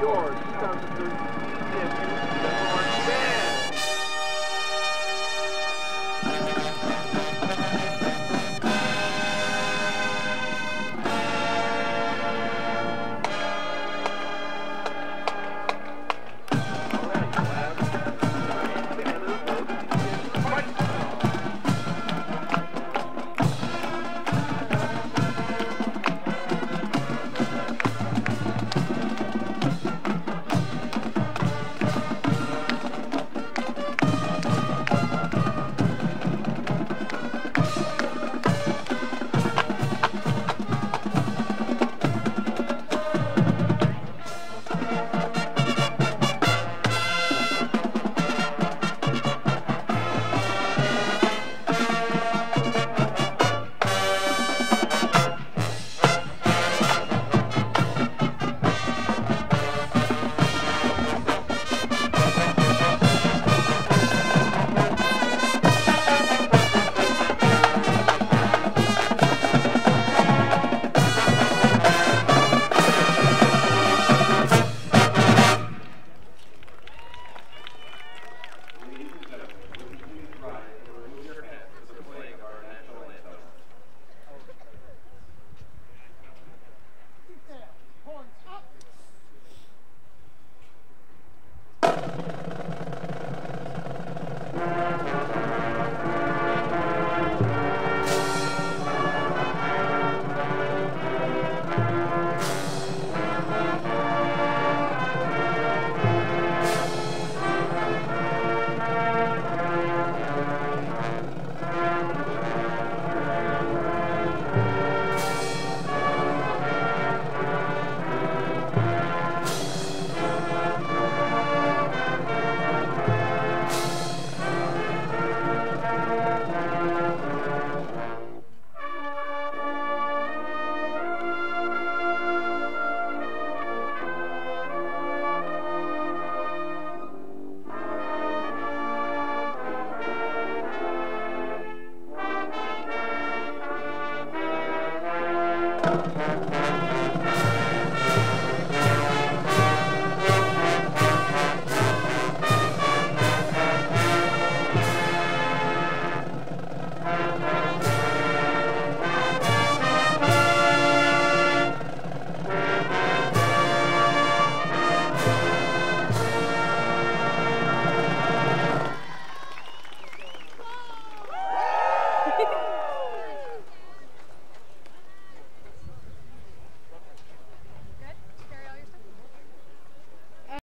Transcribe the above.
George 2013. Música